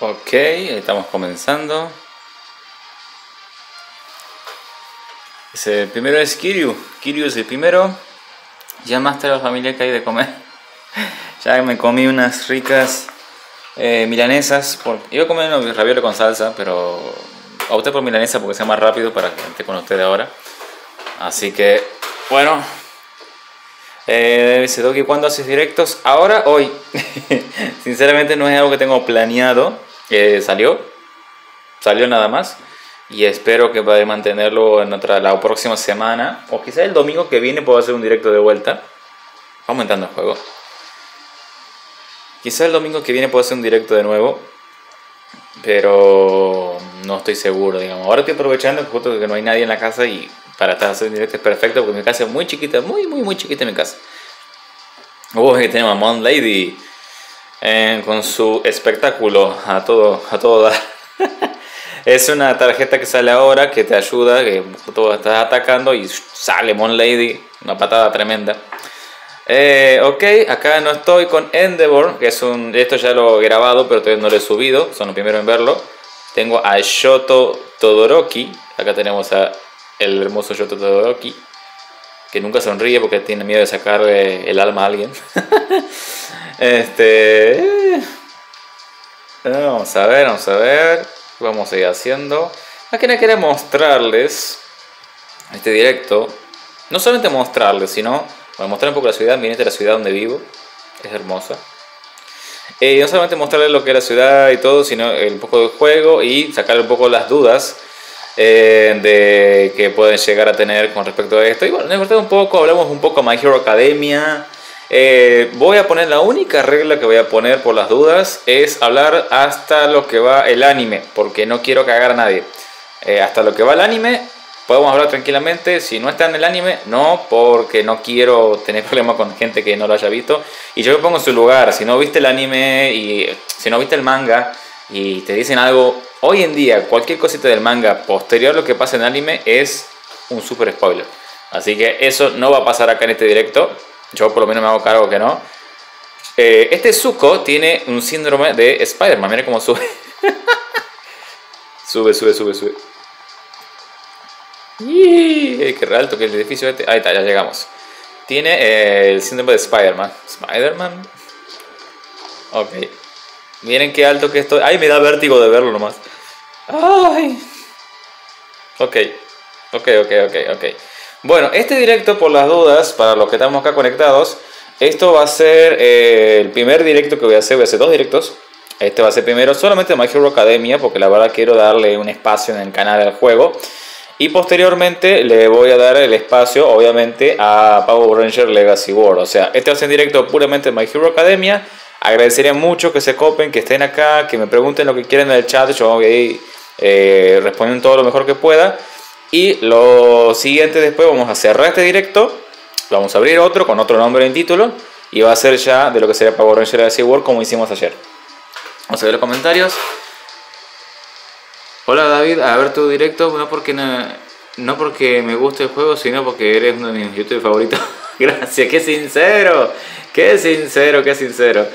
Ok, estamos comenzando. el primero es Kiryu. Kiryu es el primero. Ya más tarde la familia que hay de comer. ya me comí unas ricas eh, milanesas. Por... Iba a comer unos ravioles con salsa, pero opté por milanesa porque sea más rápido para que esté con ustedes ahora. Así que, bueno. Eh, dice ¿cuándo haces directos? Ahora, hoy. Sinceramente no es algo que tengo planeado salió, salió nada más. Y espero que poder mantenerlo en otra, la próxima semana. O quizá el domingo que viene puedo hacer un directo de vuelta. Aumentando el juego. Quizá el domingo que viene puedo hacer un directo de nuevo. Pero no estoy seguro, digamos. Ahora estoy aprovechando justo que no hay nadie en la casa y para estar haciendo directo es perfecto porque mi casa es muy chiquita, muy, muy, muy chiquita mi casa. Oh, que tenemos a Mon Lady eh, con su espectáculo a todo, a todo es una tarjeta que sale ahora que te ayuda, que todo estás atacando y sale Mon Lady, una patada tremenda. Eh, ok, acá no estoy con Endeavor, que es un. Esto ya lo he grabado, pero todavía no lo he subido, son los primeros en verlo. Tengo a Shoto Todoroki, acá tenemos a el hermoso Shoto Todoroki, que nunca sonríe porque tiene miedo de sacarle el alma a alguien. Este. Eh, vamos a ver, vamos a ver. Vamos a ir haciendo. Aquí no quería mostrarles este directo. No solamente mostrarles, sino bueno, mostrar un poco la ciudad. Miren esta la ciudad donde vivo. Es hermosa. Eh, no solamente mostrarles lo que es la ciudad y todo, sino un poco del juego y sacar un poco las dudas eh, de que pueden llegar a tener con respecto a esto. Y bueno, nos un poco, hablamos un poco de My Hero Academia. Eh, voy a poner la única regla que voy a poner por las dudas es hablar hasta lo que va el anime, porque no quiero cagar a nadie. Eh, hasta lo que va el anime podemos hablar tranquilamente. Si no está en el anime, no, porque no quiero tener problemas con gente que no lo haya visto. Y yo me pongo en su lugar. Si no viste el anime y si no viste el manga y te dicen algo, hoy en día cualquier cosita del manga posterior a lo que pasa en el anime es un super spoiler. Así que eso no va a pasar acá en este directo. Yo por lo menos me hago cargo que no. Eh, este Zuko tiene un síndrome de Spider-Man. Mira cómo sube. sube, sube, sube, sube. ¡Qué alto que el edificio este! Ahí está, ya llegamos. Tiene eh, el síndrome de Spider-Man. ¿Spider-Man? Ok. Miren qué alto que estoy. ¡Ay, me da vértigo de verlo nomás! ¡Ay! Ok. Ok, ok, ok, ok. Bueno, este directo por las dudas, para los que estamos acá conectados, esto va a ser eh, el primer directo que voy a hacer, voy a hacer dos directos. Este va a ser primero solamente My Hero Academia, porque la verdad quiero darle un espacio en el canal al juego. Y posteriormente le voy a dar el espacio, obviamente, a Power Ranger Legacy World. O sea, este va a ser en directo puramente de My Hero Academia. Agradecería mucho que se copen, que estén acá, que me pregunten lo que quieran en el chat. Yo voy a ir eh, respondiendo todo lo mejor que pueda. Y lo siguiente después vamos a cerrar este directo. Vamos a abrir otro con otro nombre en título. Y va a ser ya de lo que sería Power Ranger de World como hicimos ayer. Vamos a ver los comentarios. Hola David, a ver tu directo. No porque, no, porque me guste el juego, sino porque eres uno de mis youtubers favoritos. Gracias, qué sincero. Qué sincero, qué sincero.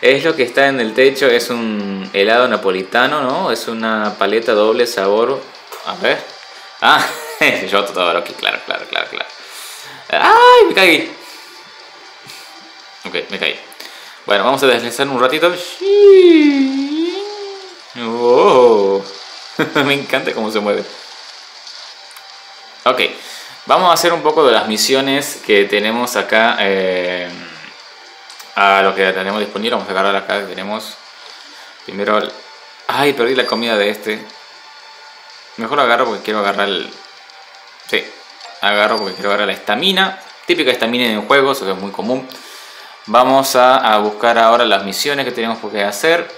Es lo que está en el techo, es un helado napolitano, ¿no? Es una paleta doble sabor. A ver. Ah, yo todo aquí, claro, claro, claro, claro. ¡Ay! Me caí. Ok, me caí. Bueno, vamos a deslizar un ratito. Oh, me encanta cómo se mueve. Ok, vamos a hacer un poco de las misiones que tenemos acá. Eh, a lo que tenemos disponible. Vamos a agarrar acá tenemos. Primero. Ay, perdí la comida de este. Mejor agarro porque quiero agarrar el... Sí, agarro porque quiero agarrar la estamina. Típica estamina en juegos, eso es muy común. Vamos a, buscar ahora las misiones que tenemos que hacer.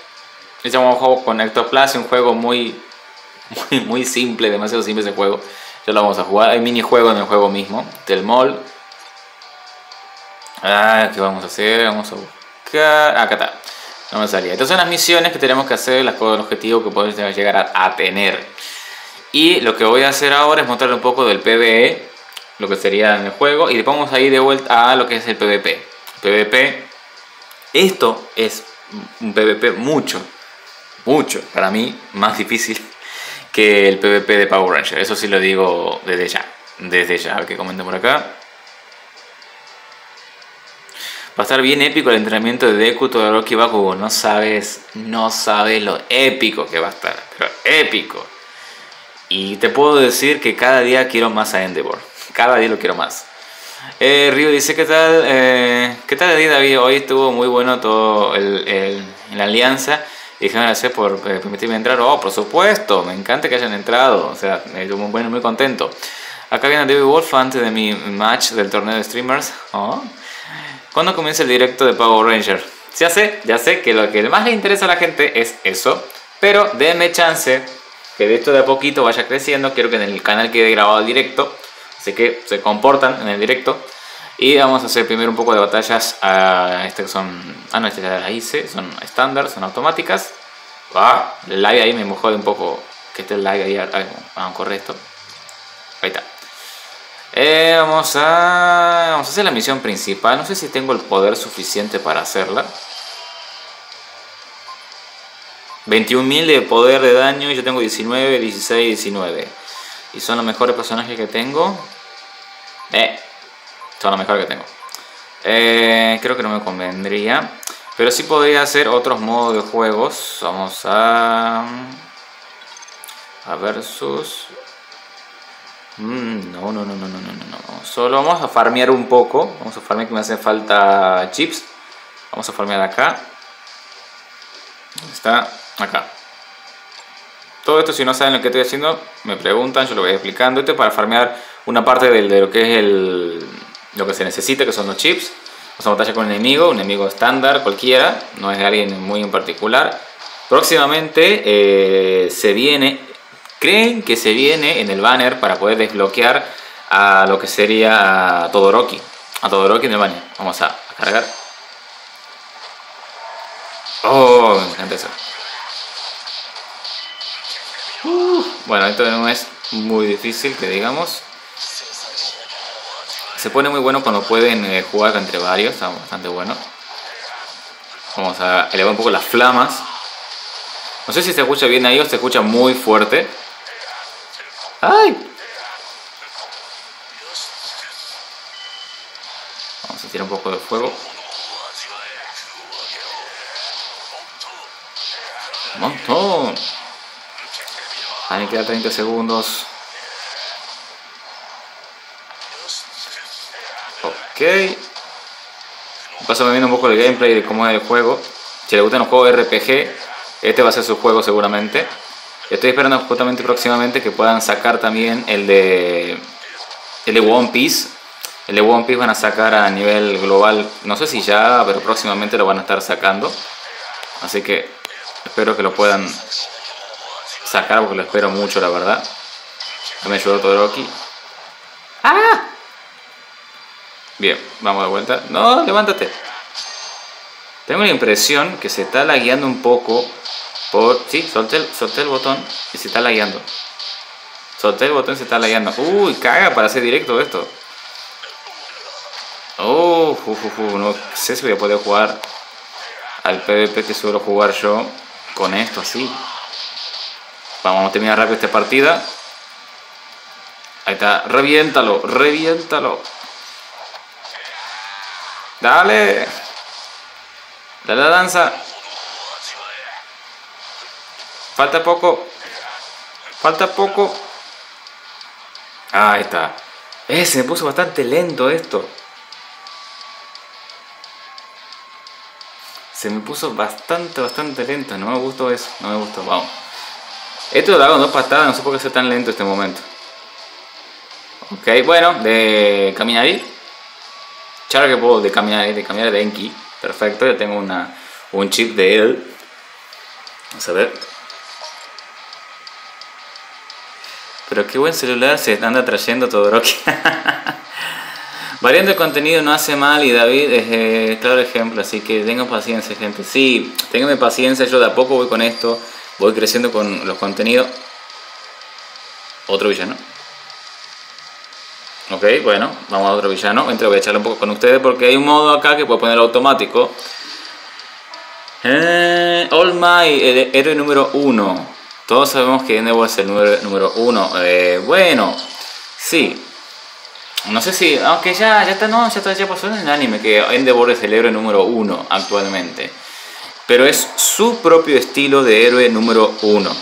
Este un juego con Ectoplasm, un juego muy, muy, simple, demasiado simple ese juego. Ya lo vamos a jugar. Hay minijuegos en el juego mismo. Del mall. Ah, ¿qué vamos a hacer? Vamos a buscar. Acá está. No me salía. Estas son las misiones que tenemos que hacer, las cosas, el objetivo que podemos llegar a tener. Y lo que voy a hacer ahora es mostrarle un poco del PvE, lo que sería en el juego, y vamos a ir de vuelta a lo que es el PvP. PvP, esto es un PvP mucho, mucho, para mí, más difícil que el PvP de Power Ranger. Eso sí lo digo desde ya. Desde ya, a ver qué comenten por acá. Va a estar bien épico el entrenamiento de Deku Todoroki Bakugo. No sabes, no sabes lo épico que va a estar. Pero épico. Y te puedo decir que cada día quiero más a Endeavor. Cada día lo quiero más. Eh, Río dice, ¿qué tal? Eh, ¿Qué tal David? Hoy estuvo muy bueno todo el, en la alianza. Y gracias por eh, permitirme entrar. Oh, por supuesto, me encanta que hayan entrado. O sea, me muy bueno, muy contento. Acá viene David Wolf antes de mi match del torneo de streamers. Oh. ¿Cuándo comienza el directo de Power Ranger? Ya sé, ya sé que lo que más le interesa a la gente es eso. Pero denme chance que de esto de a poquito vaya creciendo. Quiero que en el canal quede grabado directo. Así que se comportan en el directo. Y vamos a hacer primero un poco de batallas. A este son. Ah, no, este ya la hice. Son estándar, son automáticas. Ah, el lag ahí me mojó de un poco. Que esté el lag ahí. Vamos, corre esto. Ahí está. Eh, vamos a. Vamos a hacer la misión principal. No sé si tengo el poder suficiente para hacerla. 21.000 de poder de daño. Y yo tengo 19, 16, 19. Y son los mejores personajes que tengo. Eh, son lo mejor que tengo. Eh, creo que no me convendría. Pero sí podría hacer otros modos de juegos. Vamos a... A versus... Mm, no, no, no, no, no, no, no. Solo vamos a farmear un poco. Vamos a farmear que me hacen falta chips. Vamos a farmear acá. Está acá. Todo esto, si no saben lo que estoy haciendo, me preguntan, yo lo voy explicando. Esto es para farmear una parte de, lo que es el, lo que se necesita, que son los chips. Vamos a batalla con un enemigo, un enemigo estándar cualquiera, no es alguien muy en particular. Próximamente eh, se viene, creen que se viene en el banner para poder desbloquear a lo que sería a Todoroki. A Todoroki en el banner. Vamos a, cargar. Oh, me encanta eso. Bueno, esto no es muy difícil que digamos. Se pone muy bueno cuando pueden eh, jugar entre varios, está bastante bueno. Vamos a elevar un poco las flamas. No sé si se escucha bien ahí o se escucha muy fuerte. ¡Ay! Vamos a tirar un poco de fuego. Un montón. Ahí queda 30 segundos. Ok. Paso viendo un poco el gameplay de cómo es el juego. Si le gustan los juegos RPG, este va a ser su juego seguramente. Estoy esperando justamente próximamente que puedan sacar también el de el de One Piece. El de One Piece van a sacar a nivel global, no sé si ya, pero próximamente lo van a estar sacando. Así que espero que lo puedan sacar porque lo espero mucho, la verdad. Me ayudó Todoroki. ¡Ah! Bien, vamos de vuelta. No, levántate. Tengo la impresión que se está lagueando un poco por... Sí, solté el, el botón y se está lagueando. Solté el botón y se está lagueando. Uy, caga para hacer directo esto. Oh, no sé si voy a poder jugar al PvP que suelo jugar yo con esto así. Vamos a terminar rápido esta partida. Ahí está, reviéntalo, reviéntalo. Dale. Dale la danza. Falta poco. Falta poco. ahí está. Eh, se me puso bastante lento esto. Se me puso bastante, bastante lento. No me gustó eso. No me gustó. Vamos. Esto lo hago dos patadas. No sé por qué es tan lento este momento. Ok, bueno. De caminar ahí que puedo de cambiar de cambiar de Enki. Perfecto, ya tengo una, un chip de él. Vamos a ver. Pero qué buen celular se anda trayendo todo Rocky. Variando el contenido no hace mal y David es eh, claro ejemplo, así que tengan paciencia gente. Sí, tengan paciencia, yo de a poco voy con esto, voy creciendo con los contenidos. Otro villano. Ok, bueno, vamos a otro villano. Entre voy a echarle un poco con ustedes porque hay un modo acá que puedo poner automático. Eh, All Might, el héroe número uno. Todos sabemos que Endeavor es el número, número. Eh, bueno, sí. No sé si, aunque ya, ya está, no, ya está, ya pasó en el anime que Endeavor es el héroe número uno actualmente. Pero es su propio estilo de héroe número uno.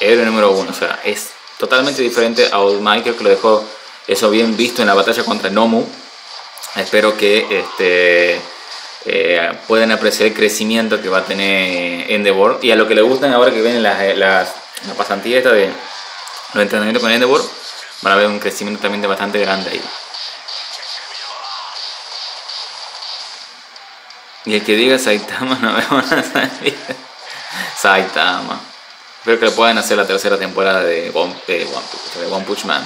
Héroe número uno, o sea, es totalmente diferente a All Might, creo que lo dejó eso bien visto en la batalla contra Nomu. Espero que este, eh, puedan apreciar el crecimiento que va a tener Endeavor y a lo que le gustan ahora que vienen las, las, la pasantía esta de los entrenamientos con Endeavor, van a ver un crecimiento también de bastante grande ahí. Y el que diga Saitama no me van a salir. Saitama. Espero que lo puedan hacer la tercera temporada de One, de One, Punch Man.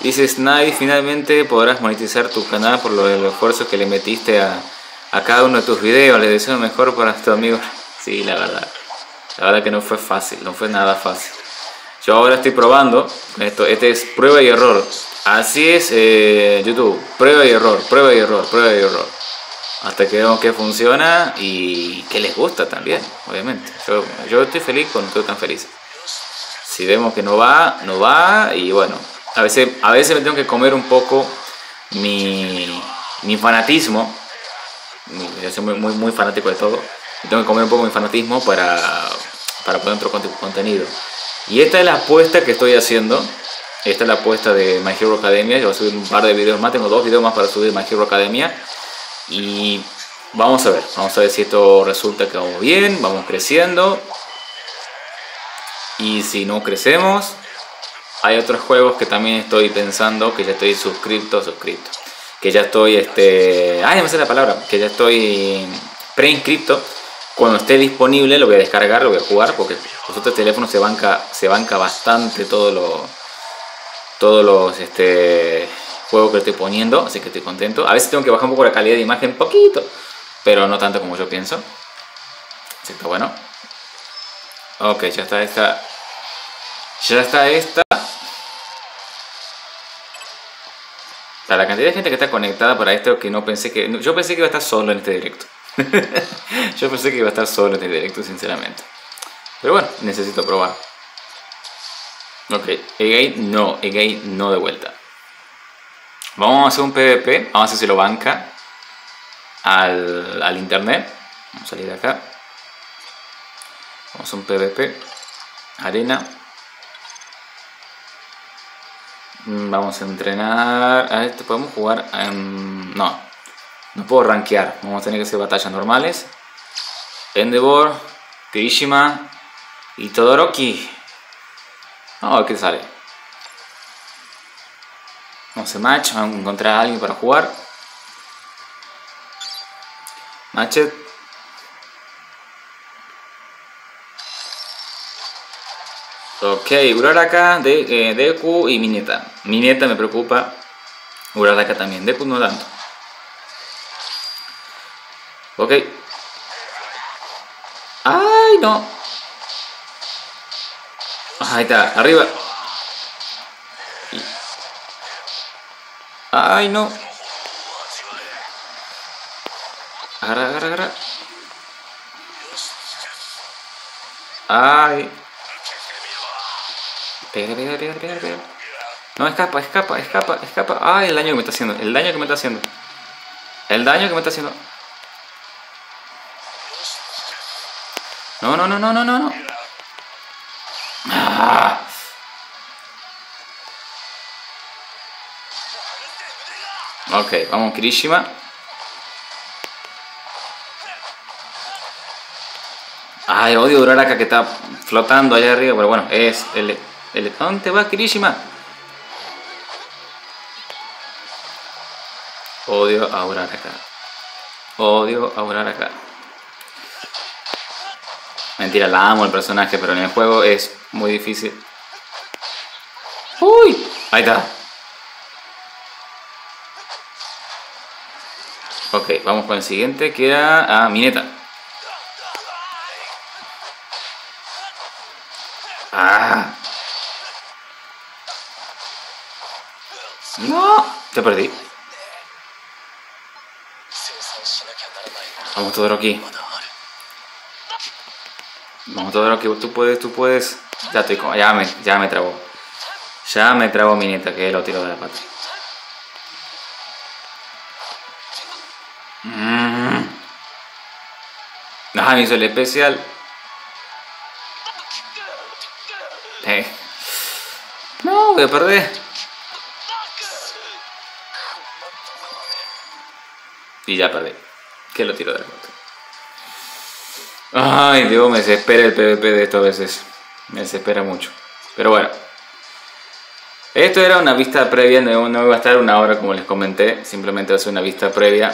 Dice Snide, finalmente podrás monetizar tu canal por lo del esfuerzo que le metiste a, a cada uno de tus videos. Le deseo lo mejor para tu amigo. Sí, la verdad. La verdad que no fue fácil, no fue nada fácil. Yo ahora estoy probando esto. Este es prueba y error. Así es eh, YouTube. Prueba y error, prueba y error, prueba y error. Hasta que vemos que funciona y que les gusta también, obviamente. Yo, yo estoy feliz cuando estoy tan feliz. Si vemos que no va, no va y bueno, a veces, a veces me tengo que comer un poco mi, mi fanatismo. Yo soy muy, muy, muy, fanático de todo. Tengo que comer un poco mi fanatismo para, para poner otro contenido. Y esta es la apuesta que estoy haciendo. Esta es la apuesta de My Hero Academia. Yo voy a subir un par de videos más. Tengo dos videos más para subir My Hero Academia. Y vamos a ver. Vamos a ver si esto resulta que vamos bien. Vamos creciendo. Y si no crecemos, hay otros juegos que también estoy pensando, que ya estoy suscrito, suscrito. Que ya estoy, este... Ay, me sé la palabra. Que ya estoy preinscripto. Cuando esté disponible lo voy a descargar, lo voy a jugar, porque los otros teléfonos se banca, se banca bastante todo lo, todos los este, juegos que estoy poniendo, así que estoy contento. A veces tengo que bajar un poco la calidad de imagen, poquito, pero no tanto como yo pienso. Así que bueno. Ok, ya está esta. Ya está esta. La cantidad de gente que está conectada para esto que no pensé que... Yo pensé que iba a estar solo en este directo. yo pensé que iba a estar solo en este directo, sinceramente. Pero bueno, necesito probar. Ok, again no, again no de vuelta. Vamos a hacer un PvP, vamos a ver si lo banca al, al internet. Vamos a salir de acá. Vamos a hacer un PvP. Arena. Vamos a entrenar. A ver, podemos jugar. en no, no puedo rankear. Vamos a tener que hacer batallas normales. Endeavor, Kirishima y Todoroki. Vamos a ver qué sale. Vamos a hacer match. Vamos a encontrar a alguien para jugar. Matchet. Ok, Uraraka, de, eh, Deku y Mineta. Mineta me preocupa. Uraraka también. Deku no tanto. Ok. ¡Ay, no! Ahí está, arriba. ¡Ay, no! Agarra, agarra, agarra. ¡Ay! Pega, pega, pega, pega, pega. No, escapa, escapa, escapa, escapa. ¡Ay, el daño que me está haciendo! El daño que me está haciendo. El daño que me está haciendo. No, no, no, no, no, no. Ok, vamos Kirishima. Ay, odio Uraraka que está flotando allá arriba, pero bueno, es el... el ¿Dónde va Kirishima? Odio a Uraraka. Odio a Uraraka. Mentira, la amo el personaje, pero en el juego es muy difícil. ¡Uy! Ahí está. Ok, vamos con el siguiente, que era a Mineta. ¡Ah! ¡No! Te perdí. Vamos todo aquí. Vamos todo aquí. Tú puedes, tú puedes. Ya estoy como. Ya me, ya me trabó. Ya me trabó mi nieta que lo tiro de la pata. Ah, me hizo el especial. Eh. No, voy a perder. Y ya perdí. Que lo tiro de la pata. Ay, Dios, me desespera el PvP de esto a veces. Me desespera mucho. Pero bueno. Esto era una vista previa, no, iba a estar una hora como les comenté. Simplemente ser una vista previa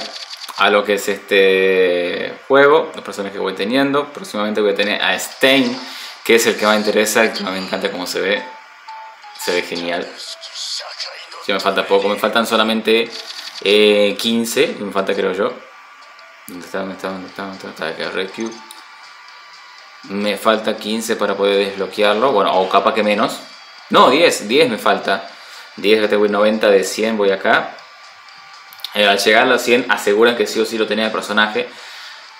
a lo que es este juego. Los personajes que voy teniendo. Próximamente voy a tener a Stein, que es el que más me interesa. Que me encanta cómo se ve. Se ve genial. Ya me falta poco, me faltan solamente 15. Eh, me falta creo yo. ¿Dónde está? ¿Dónde está? ¿Dónde está? ¿Dónde está? ¿Dónde está? Me falta 15 para poder desbloquearlo. Bueno, o capa que menos. No, 10. 10 me falta. 10 que tengo 90 de 100 voy acá. Eh, al llegar a los 100 aseguran que sí o sí lo tenía el personaje.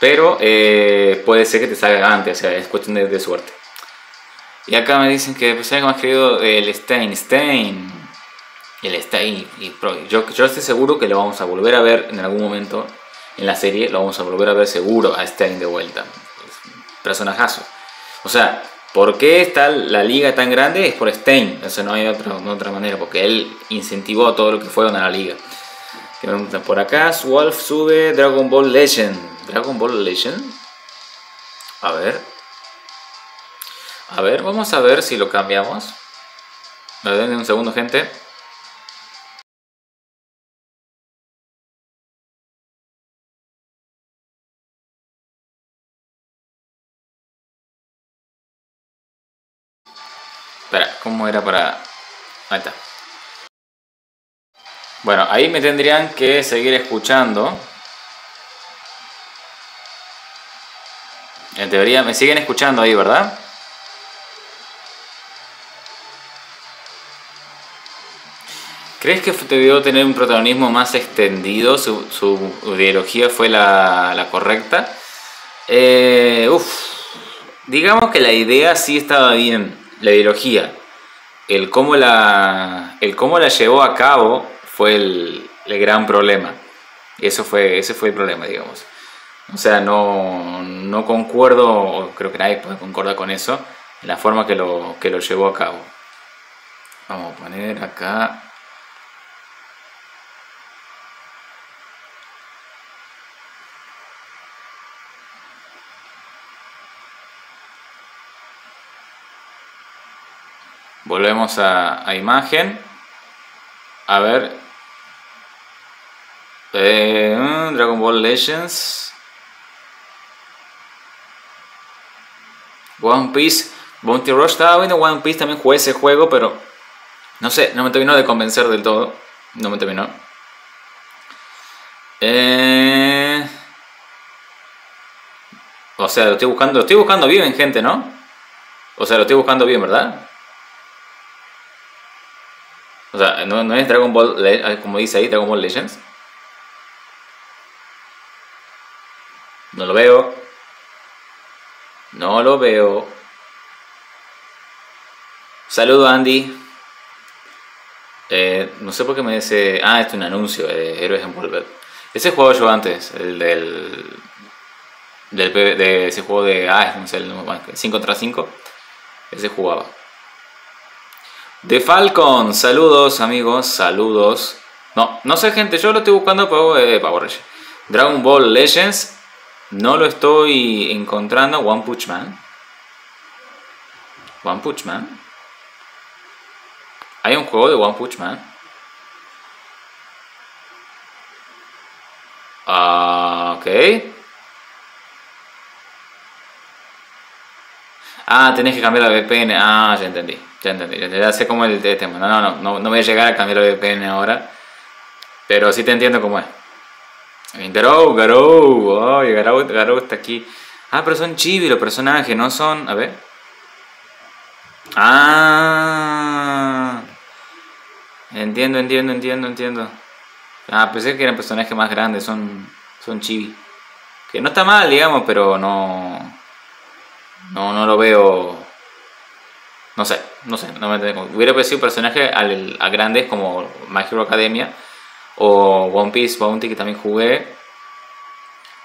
Pero eh, puede ser que te salga antes. O sea, es cuestión de, suerte. Y acá me dicen que pues, me ha escrito el Stein. Stein. El Stein. Y, yo, yo estoy seguro que lo vamos a volver a ver en algún momento en la serie. Lo vamos a volver a ver seguro a Stein de vuelta personajazo. O sea, ¿por qué está la liga tan grande? Es por Stein. O sea, no hay otra, otra manera, porque él incentivó todo lo que fueron a la liga. Por acá, Wolf sube Dragon Ball Legend. Dragon Ball Legend. A ver. A ver, vamos a ver si lo cambiamos. Me den un segundo, gente. Espera, ¿cómo era para...? Ahí está. Bueno, ahí me tendrían que seguir escuchando. En teoría me siguen escuchando ahí, ¿verdad? ¿Crees que debió tener un protagonismo más extendido? ¿Su, ideología fue la, correcta? Eh, uf, digamos que la idea sí estaba bien la ideología. El cómo la, el cómo la llevó a cabo fue el, gran problema. Eso fue, ese fue el problema, digamos. O sea, no, no concuerdo, creo que nadie puede concordar con eso, en la forma que lo, que lo llevó a cabo. Vamos a poner acá Volvemos a, imagen. A ver. Eh, Dragon Ball Legends. One Piece. Bounty Rush. Estaba viendo One Piece, también jugué ese juego, pero no sé, no me terminó de convencer del todo. No me terminó. Eh, o sea, lo estoy buscando, lo estoy buscando bien, gente, ¿no? O sea, lo estoy buscando bien, ¿verdad? O sea, no, es Dragon Ball, como dice ahí, Dragon Ball Legends. No lo veo. No lo veo. Saludo Andy. Eh, no sé por qué me dice. Ah, esto es un anuncio de Héroes en Volver. Ese juego yo antes, el del. del de ese juego de. Ah, no sé, el 5 contra 5. Ese jugaba. De Falcon, saludos amigos, saludos. No, no sé gente, yo lo estoy buscando para eh, Dragon Ball Legends, no lo estoy encontrando. One Punch Man. One Punch Man. Hay un juego de One Punch Man. Ah, ok. Ah, tenés que cambiar la VPN. Ah, ya entendí. Ya entendí. Ya sé cómo es el tema. No, no, no, no, voy a llegar a cambiar la VPN ahora. Pero sí te entiendo cómo es. Garou, Garou. Ay, Garou, Garou está aquí. Ah, pero son chibi los personajes, no son. A ver. Ah. Entiendo, entiendo, entiendo, entiendo. Ah, pensé que eran personajes más grandes, son, son chibi. Que no está mal, digamos, pero no. No, no lo veo. No sé, no sé, no me. Hubiera parecido un personaje al, a grandes como My Hero Academia o One Piece Bounty que también jugué.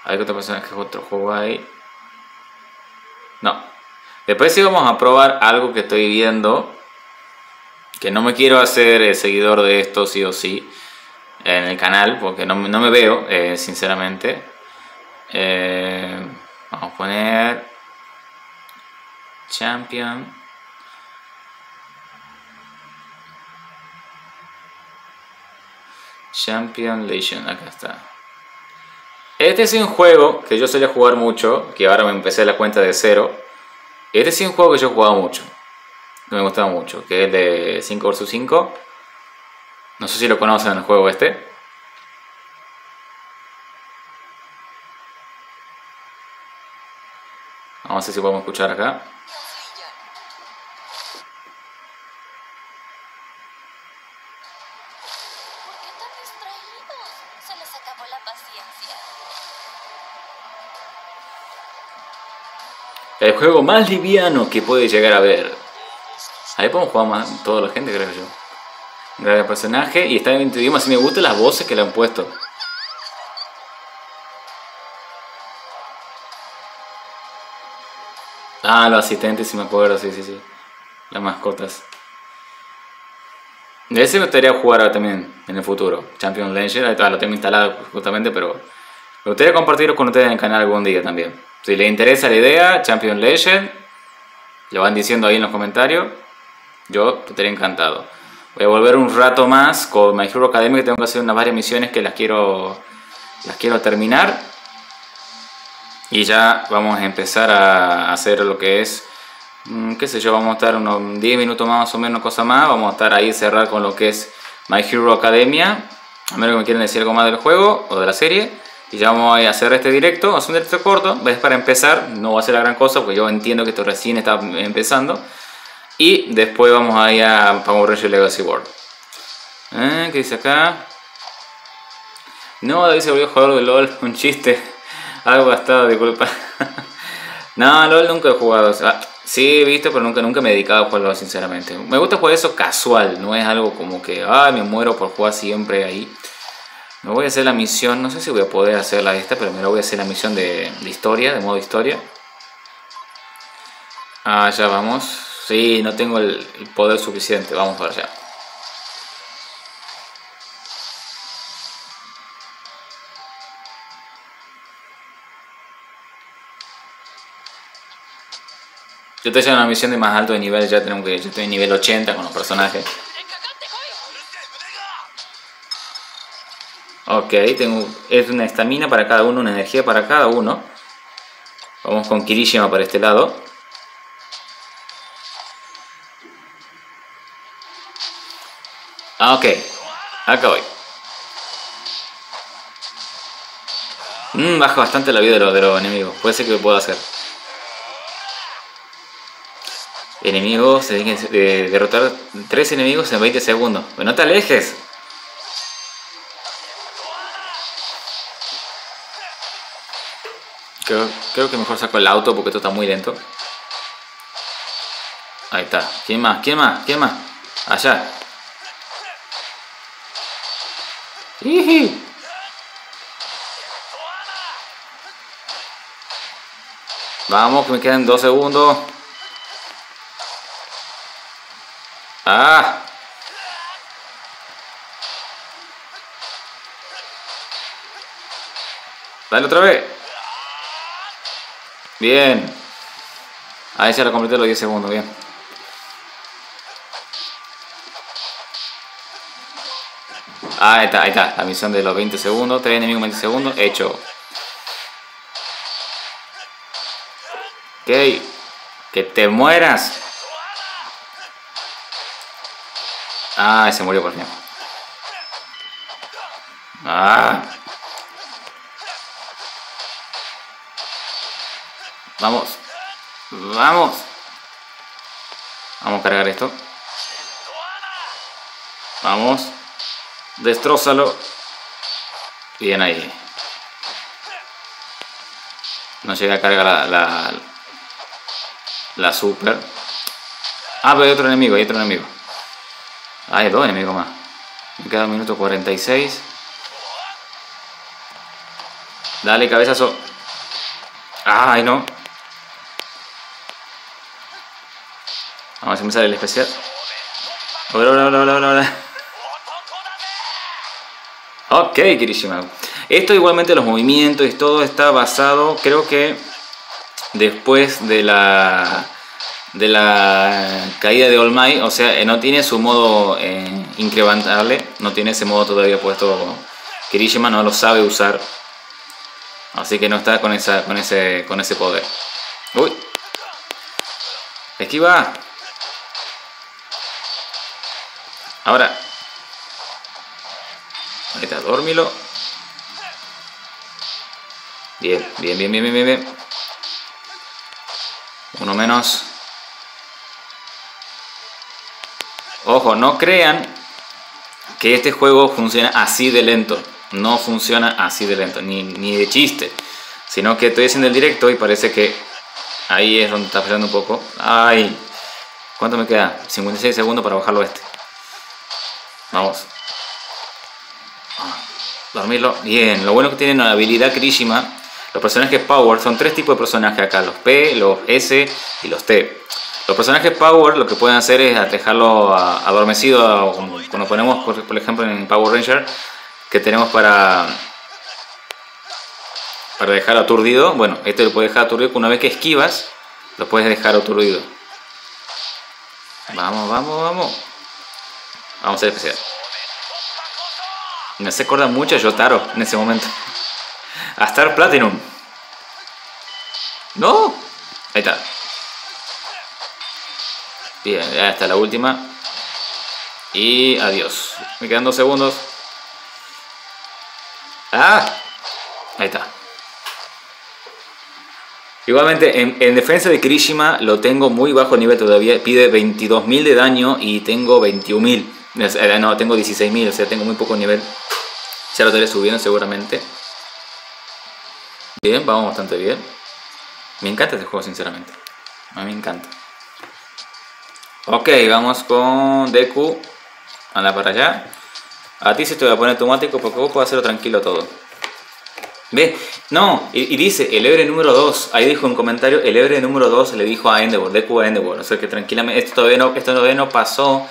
Hay otro personaje, otro juego ahí. No. Después sí vamos a probar algo que estoy viendo. Que no me quiero hacer el seguidor de esto sí o sí en el canal, porque no, me veo, eh, sinceramente. Eh, vamos a poner Champion. Champion Legion, acá está. Este es un juego que yo solía jugar mucho, que ahora me empecé la cuenta de cero. Este es un juego que yo he jugado mucho, que me gustaba mucho, que es de 5 vs 5. No sé si lo conocen el juego este. Vamos a ver si podemos escuchar acá. El juego más liviano que puede llegar a ver. Ahí podemos jugar más toda la gente, creo yo. Gran personaje y está en 20 idiomas. Si me gustan las voces que le han puesto. Ah, los asistentes, si me acuerdo, sí, sí, sí. Las mascotas. De ese me gustaría jugar también en el futuro. Champion Legend, lo tengo instalado justamente, pero me gustaría compartirlo con ustedes en el canal algún día también. Si les interesa la idea, Champion Legend, lo van diciendo ahí en los comentarios. Yo estaría encantado. Voy a volver un rato más con My Hero Academy, que tengo que hacer unas varias misiones que las quiero, las quiero terminar. Y ya vamos a empezar a hacer lo que es, mm, qué sé yo, vamos a estar unos 10 minutos más o menos, cosa más. Vamos a estar ahí cerrar con lo que es My Hero Academia. A menos que me quieran decir algo más del juego o de la serie. Y ya vamos a hacer este directo, hacer un directo corto, es para empezar, no va a ser la gran cosa porque yo entiendo que esto recién está empezando. Y después vamos a ir a Power Rangers Legacy World. ¿Eh? ¿Qué dice acá? No, David se volvió jugador de LOL, un chiste. Algo gastado, disculpa. no, LOL nunca he jugado. sí he visto, pero nunca, nunca me he dedicado a jugarlo, sinceramente. Me gusta jugar eso casual, no es algo como que, ay, me muero por jugar siempre ahí. Me voy a hacer la misión, no sé si voy a poder hacerla esta, pero me la voy a hacer la misión de, historia, de modo historia. Ah, ya vamos. Sí, no tengo el, poder suficiente, vamos para allá. Yo estoy haciendo una misión de más alto de nivel, ya tenemos que. Yo estoy en nivel 80 con los personajes. Ok, tengo. Es una estamina para cada uno, una energía para cada uno. Vamos con Kirishima para este lado. Ah, ok. Acá voy. Mmm, baja bastante la vida de los, de los enemigos. Puede ser que lo pueda hacer. Enemigos, se tienen que derrotar tres enemigos en 20 segundos. Pero no te alejes. Creo, que mejor saco el auto porque esto está muy lento. Ahí está. ¿Quién más? ¿Quién más? ¿Quién más? Allá. Vamos, que me quedan dos segundos. ¡Ah! Dale otra vez. Bien. Ahí se lo completé los 10 segundos, bien. Ah, ahí está, ahí está. La misión de los 20 segundos. 3 enemigos 20 segundos. Hecho. Ok. Que te mueras. Ah, se murió por fin. Ah. Vamos. Vamos. Vamos a cargar esto. Vamos. Destrózalo. Bien ahí. No llega a cargar la, la, la super. Ah, pero hay otro enemigo, hay otro enemigo. Ah, hay dos enemigos más. Me queda un minuto 46. Dale, cabezazo. Ay, no. Vamos a sale el especial. Hola, hola, hola, hola, hola. Ok, Kirishima. Esto igualmente los movimientos y todo está basado, creo que después de la de la caída de All Might, o sea, eh, no tiene su modo eh, incrementable, no tiene ese modo todavía puesto. Kirishima no lo sabe usar, así que no está con esa con ese con ese poder. Uy, esquiva. Ahora, ahí está, dormilo. Bien, bien, bien, bien, bien, bien. Uno menos. Ojo, no crean que este juego funciona así de lento. No funciona así de lento, ni, de chiste. Sino que estoy haciendo el directo y parece que ahí es donde está fallando un poco. ¡Ay! ¿Cuánto me queda? 56 segundos para bajarlo este. Vamos. Ah, dormirlo. Bien, lo bueno que tiene la habilidad Krishima. Los personajes Power son tres tipos de personajes acá. Los P, los S y los T. Los personajes Power lo que pueden hacer es dejarlo adormecido, cuando ponemos, por, ejemplo, en Power Ranger, que tenemos para, para dejar aturdido. Bueno, este lo puedes dejar aturdido, una vez que esquivas, lo puedes dejar aturdido. Vamos, vamos, vamos. Vamos a hacer especial. Me hace acordar mucho a Yotaro en ese momento. A Star Platinum. ¡No! Ahí está. Bien, ya está la última. Y adiós. Me quedan dos segundos. ¡Ah! Ahí está. Igualmente, en, defensa de Kirishima lo tengo muy bajo nivel todavía. Pide 22.000 de daño y tengo 21.000. Eh, no, tengo 16.000, o sea, tengo muy poco nivel. Ya lo estaré subiendo seguramente. Bien, vamos bastante bien. Me encanta este juego, sinceramente. A mí me encanta. Ok, vamos con Deku. Anda para allá. A ti sí te voy a poner automático porque vos puedes hacerlo tranquilo todo. Ve, no, y, dice el Ebre número 2. Ahí dijo un comentario, el Ebre número 2 le dijo a Endeavor, Deku a Endeavor. O sea que tranquilamente, esto no, esto todavía no pasó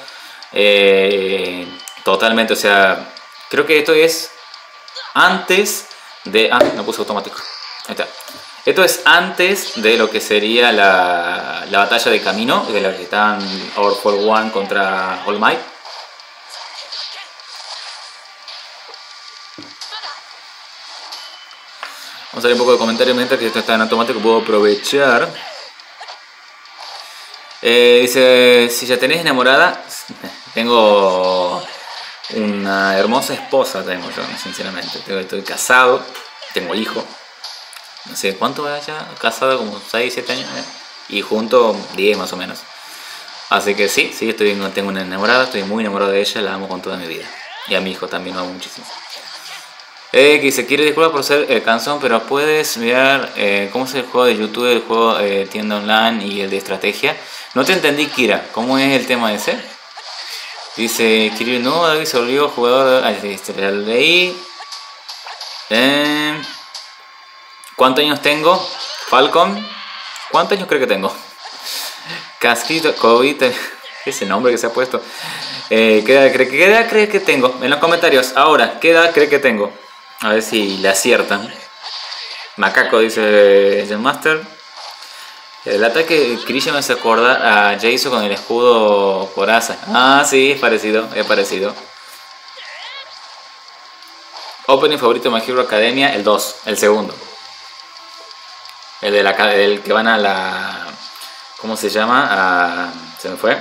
eh, totalmente. O sea, creo que esto es antes de... Ah, no puse automático. Ahí está. Esto es antes de lo que sería la, la batalla de camino, de la que están Our for One contra All Might. Vamos a ver un poco de comentarios mientras que esto está en automático, puedo aprovechar. Eh, dice, si ya tenés enamorada, tengo una hermosa esposa, tengo yo, sinceramente. Estoy casado, tengo hijo no sé cuánto ya casado, como 6, 7 años, ¿eh? y junto 10 más o menos. Así que sí, sí, estoy, tengo una enamorada, estoy muy enamorado de ella, la amo con toda mi vida. Y a mi hijo también lo amo muchísimo. Eh, que se disculpar por ser eh, cansón, pero puedes mirar eh, cómo es el juego de YouTube, el juego eh, tienda online y el de estrategia. No te entendí, Kira, ¿cómo es el tema ese? Dice Kirill, no, David se volvió jugador. Este, leí. Eh, ¿Cuántos años tengo? Falcon. ¿Cuántos años creo que tengo? Casquito, COVID, ese nombre que se ha puesto. Eh, ¿qué, edad cree, cree que tengo? En los comentarios. Ahora, ¿qué edad cree que tengo? A ver si le aciertan. Macaco, dice John Master. El ataque Christian me hace acordar a Jason con el escudo por asa. Ah, sí, es parecido, es parecido. Opening favorito de My Hero Academia, el 2, el segundo. El, de la, el que van a la... ¿Cómo se llama? Se me fue.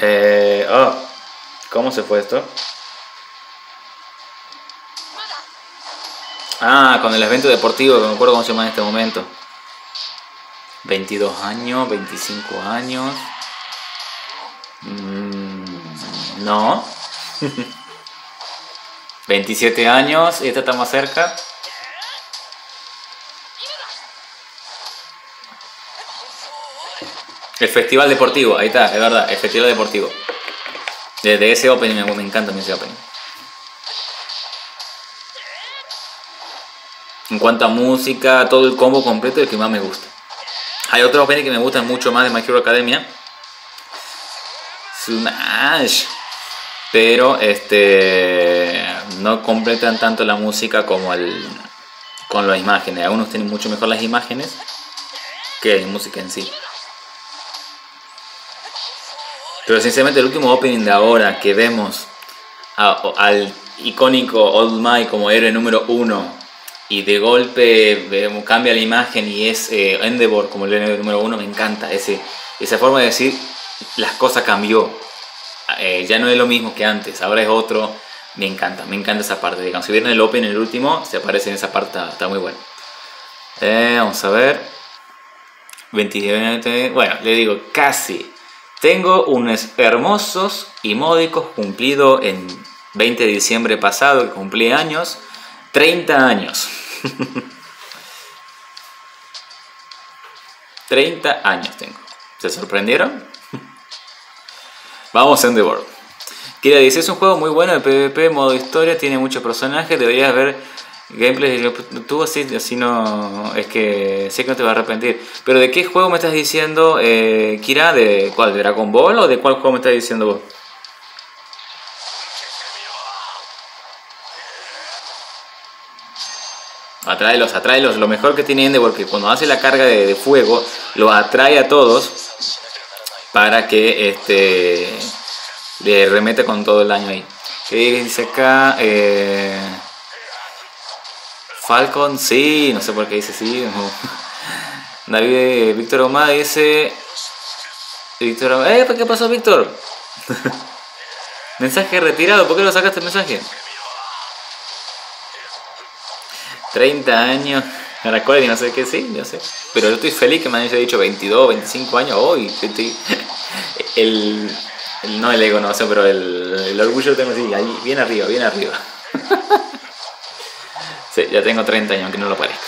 Eh, oh, ¿Cómo se fue esto? Ah, con el evento deportivo, no me acuerdo cómo se llama en este momento. 22 años, 25 años. Mm, no. 27 años, esta está más cerca. El Festival Deportivo, ahí está, es verdad, el Festival Deportivo. Desde ese opening me, encanta ese opening. En cuanto a música, todo el combo completo, es el que más me gusta. Hay otros openings que me gustan mucho más de My Hero Academia. Smash. Pero este no completan tanto la música como el con las imágenes. Algunos tienen mucho mejor las imágenes que la música en sí. Pero sinceramente el último opening de ahora que vemos al icónico Old Mai como héroe número uno y de golpe cambia la imagen y es eh, Endeavor como el número uno, me encanta ese, esa forma de decir las cosas cambió. Eh, ya no es lo mismo que antes, ahora es otro. Me encanta, me encanta esa parte. Digamos, si vieron el Open el último, se aparece en esa parte, está, muy bueno. Eh, vamos a ver. 29, bueno, le digo casi. Tengo unos hermosos y módicos cumplido en 20 de diciembre pasado, cumplí años. 30 años. 30 años tengo. ¿Se sorprendieron? Vamos a Endeavor. Kira dice, es un juego muy bueno de PvP, modo historia, tiene muchos personajes, deberías ver gameplay de YouTube, así, así no... Es que sé que no te vas a arrepentir. Pero ¿de qué juego me estás diciendo, eh, Kira? ¿De cuál? ¿De Dragon Ball o de cuál juego me estás diciendo vos? Atráelos, atráelos. Lo mejor que tiene Ende, porque cuando hace la carga de, fuego, lo atrae a todos para que este le remete con todo el daño ahí. ¿Qué dice acá? Eh, Falcon, sí, no sé por qué dice sí. David Víctor Omar dice. Víctor ¿Eh? ¿Qué pasó, Víctor? mensaje retirado, ¿por qué lo sacaste el mensaje? 30 años, la cual no sé qué, sí, yo sé. Pero yo estoy feliz que me haya dicho 22, 25 años hoy. el, no el ego, no sé, pero el, el orgullo lo tengo así, ahí, bien arriba, bien arriba. sí, ya tengo 30 años, aunque no lo parezca.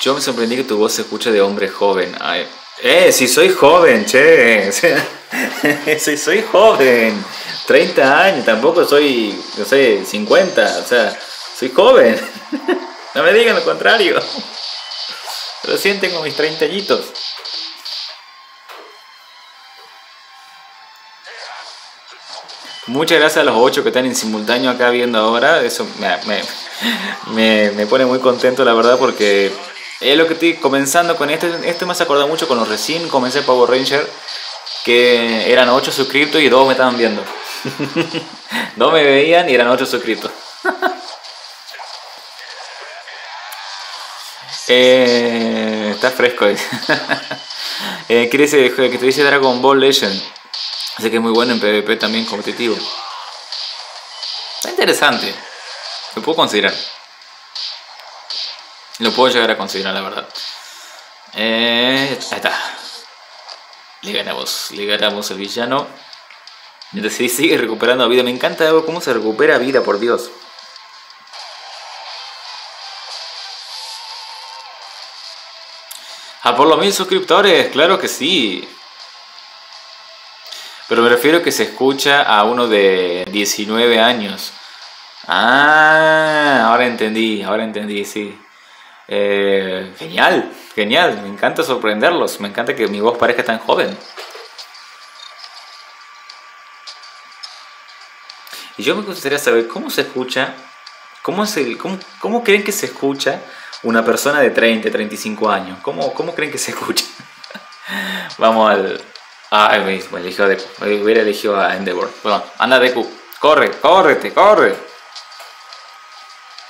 Yo me sorprendí que tu voz se escuche de hombre joven. Ay, eh, si soy joven, che. si soy joven. 30 años, tampoco soy, no sé, 50. O sea, soy joven. no me digan lo contrario. Recién tengo mis 30 añitos. Muchas gracias a los 8 que están en simultáneo acá viendo ahora. Eso me, me, me pone muy contento, la verdad, porque es lo que estoy comenzando con este. Este me hace acordar mucho con los recién comencé Power Ranger. Que eran 8 suscriptos y 2 me estaban viendo. 2 me veían y eran 8 suscriptos. eh, está fresco. eh, quiere decir que te dice Dragon Ball Legend. Así que es muy bueno en PvP también competitivo. Está interesante. Lo puedo considerar. Lo puedo llegar a considerar, la verdad. Eh, ahí está. Le ganamos, le ganamos al villano. Mientras sigue recuperando vida. Me encanta cómo se recupera vida, por Dios. A por los mil suscriptores, claro que sí. Pero me refiero que se escucha a uno de 19 años. Ah, ahora entendí, ahora entendí, sí. Eh, genial, genial, me encanta sorprenderlos, me encanta que mi voz parezca tan joven. Y yo me gustaría saber cómo se escucha, cómo, se, cómo, cómo creen que se escucha una persona de 30, 35 años. ¿Cómo, cómo creen que se escucha? Vamos al... Ah, me eligió a Deku. Hubiera elegido a Endeavor. Bueno, anda Deku. Corre, córrete, corre.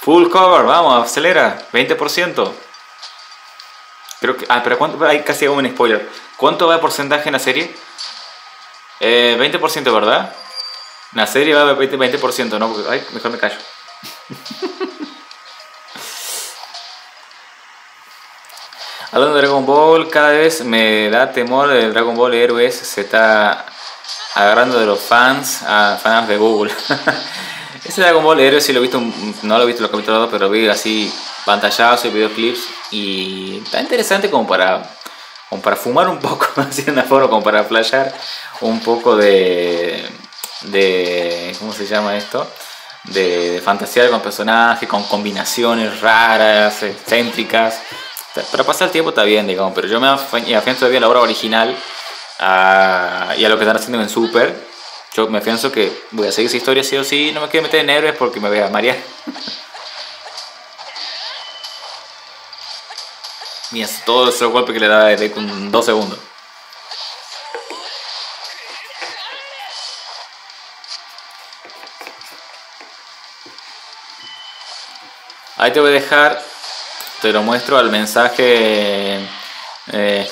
Full cover, vamos, acelera, 20%. Creo que. Ah, pero ¿cuánto? Hay casi un spoiler. ¿Cuánto va de porcentaje en la serie? Eh, 20%, ¿verdad? La serie va a 20%, 20% ¿no? Ay, mejor me callo. Hablando de Dragon Ball, cada vez me da temor el Dragon Ball Heroes se está agarrando de los fans a fans de Google. Ese Dragon Ball Héroe sí lo he visto, no lo he visto en los capítulos, pero vi así pantallazos y videoclips y está interesante como para, como para fumar un poco, así una forma, como para flashear un poco de, de ¿cómo se llama esto? De, fantasear con personajes, con combinaciones raras, excéntricas. Para pasar el tiempo está bien, digamos, pero yo me afianzo todavía a la obra original y a lo que están haciendo en Super yo me pienso que voy a seguir esa historia sí o sí, no me quiero meter en héroes porque me voy a marear. Mira, todos esos golpes que le da de con dos segundos. Ahí te voy a dejar, te lo muestro al mensaje eh,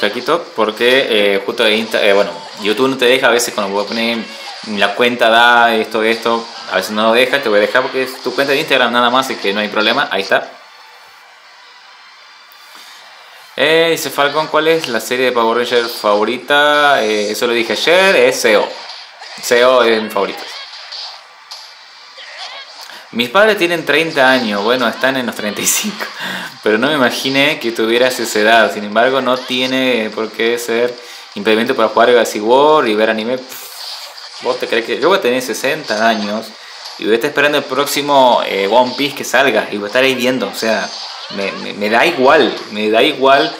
porque eh, justo de Insta, eh, bueno, YouTube no te deja a veces cuando voy a poner la cuenta da esto, esto, a veces no lo deja, te voy a dejar porque es tu cuenta de Instagram nada más y que no hay problema, ahí está. Eh, dice Falcon, ¿cuál es la serie de Power Rangers favorita? Eh, eso lo dije ayer, es SEO. SEO es mi favorito. Mis padres tienen 30 años, bueno, están en los 35, pero no me imaginé que tuvieras esa edad. Sin embargo, no tiene por qué ser impedimento para jugar Galaxy War y ver anime. ¿Vos te crees que yo voy a tener 60 años y voy a estar esperando el próximo eh, One Piece que salga y voy a estar ahí viendo? O sea, me, da igual, me da igual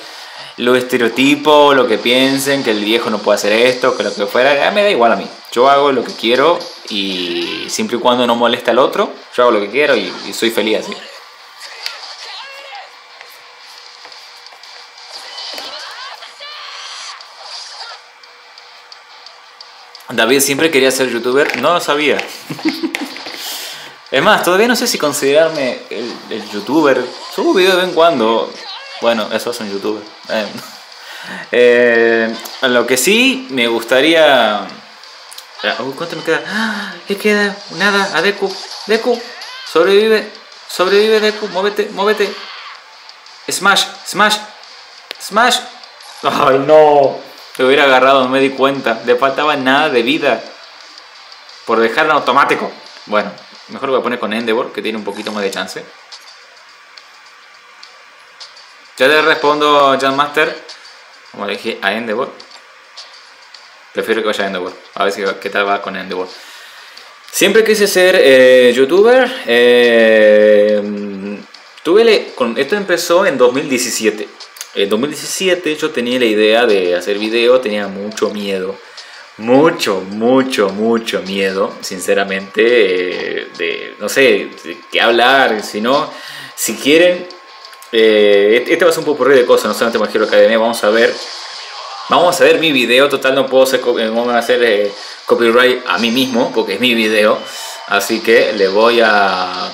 lo estereotipo, lo que piensen, que el viejo no puede hacer esto, que lo que fuera, me da igual a mí. Yo hago lo que quiero y siempre y cuando no moleste al otro, yo hago lo que quiero y, y soy feliz así. David siempre quería ser youtuber, no lo sabía. es más, todavía no sé si considerarme el, youtuber. Subo videos de vez en cuando. Bueno, eso es un youtuber. Eh, eh, lo que sí me gustaría. ¿Cuánto me queda? ¡Ah! ¿Qué queda? Nada, a Deku. Deku, sobrevive. Sobrevive, Deku. Móvete, móvete. Smash, smash, smash. Ay, no. Te hubiera agarrado, no me di cuenta. Le faltaba nada de vida. Por dejarlo en automático. Bueno, mejor lo voy a poner con Endeavor, que tiene un poquito más de chance. Ya le respondo John Master. Como le dije a Endeavor. Prefiero que vaya a Endeavor. A ver si, qué tal va con Endeavor. Siempre quise ser eh, youtuber. Eh, tuve con, esto empezó en 2017. En 2017 yo tenía la idea de hacer video, tenía mucho miedo. Mucho, mucho, mucho miedo, sinceramente, eh, de, no sé, qué hablar, si no, si quieren, eh, este va a ser un poco de cosas, no solamente Magic Academia, vamos a ver, vamos a ver mi video, total no puedo hacer, eh, a hacer copyright a mí mismo, porque es mi video, así que le voy a